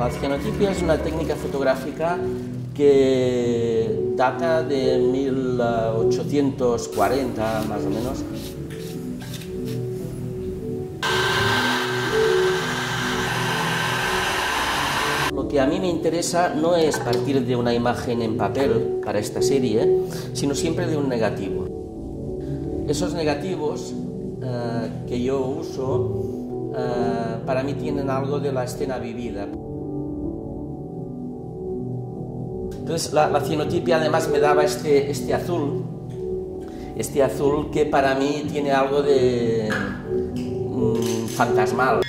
La cianotipia es una técnica fotográfica que data de 1840 más o menos. Lo que a mí me interesa no es partir de una imagen en papel para esta serie, sino siempre de un negativo. Esos negativos eh, que yo uso eh, para mí tienen algo de la escena vivida. Entonces la, la cianotipia además me daba este, este azul, este azul que para mí tiene algo de mm, fantasmal.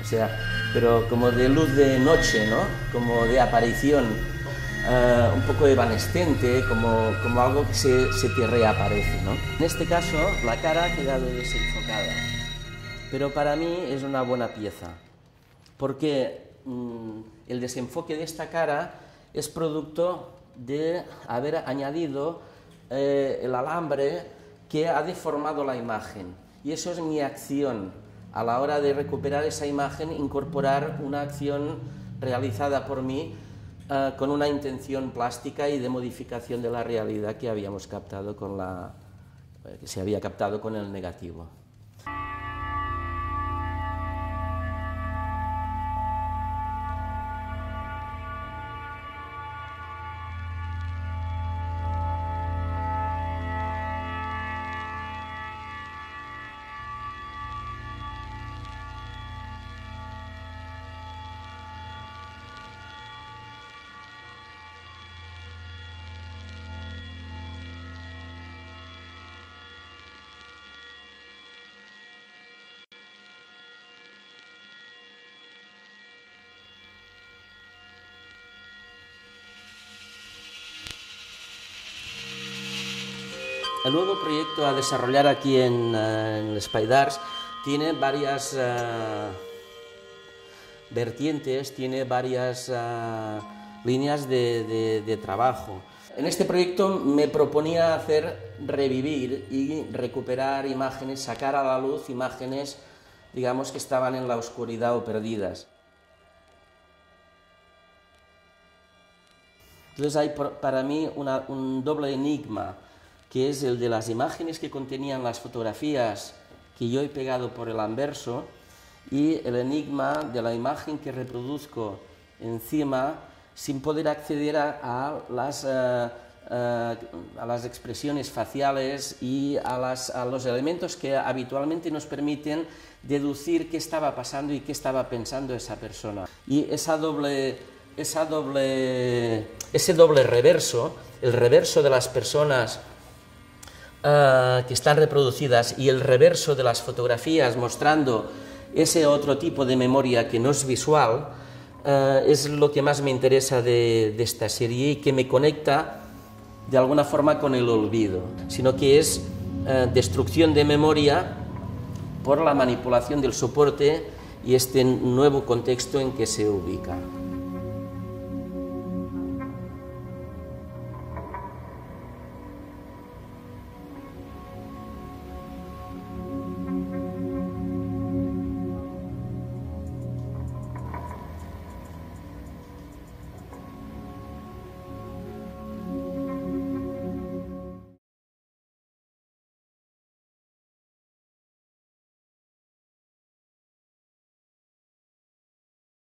O sea, pero como de luz de noche, ¿no? Como de aparición, eh, un poco evanescente, como, como algo que se, se te reaparece, ¿no? En este caso, la cara ha quedado desenfocada, pero para mí es una buena pieza, porque mm, el desenfoque de esta cara es producto de haber añadido eh, el alambre que ha deformado la imagen, y eso es mi acción a la hora de recuperar esa imagen, incorporar una acción realizada por mí uh, con una intención plástica y de modificación de la realidad que habíamos captado con la, eh, que se había captado con el negativo. El nuevo proyecto a desarrollar aquí en, uh, en el Spiders tiene varias uh, vertientes, tiene varias uh, líneas de, trabajo. En este proyecto me proponía hacer revivir y recuperar imágenes, sacar a la luz imágenes, digamos, que estaban en la oscuridad o perdidas. Entonces hay para mí una, un doble enigma que es el de las imágenes que contenían las fotografías que yo he pegado por el anverso y el enigma de la imagen que reproduzco encima sin poder acceder a, las, uh, uh, a las expresiones faciales y a, las, a los elementos que habitualmente nos permiten deducir qué estaba pasando y qué estaba pensando esa persona. Y esa doble, esa doble, ese doble reverso, el reverso de las personas uh, que están reproducidas y el reverso de las fotografías mostrando ese otro tipo de memoria que no es visual, uh, es lo que más me interesa de, de, esta serie y que me conecta de alguna forma con el olvido, sino que es uh, destrucción de memoria por la manipulación del soporte y este nuevo contexto en que se ubica.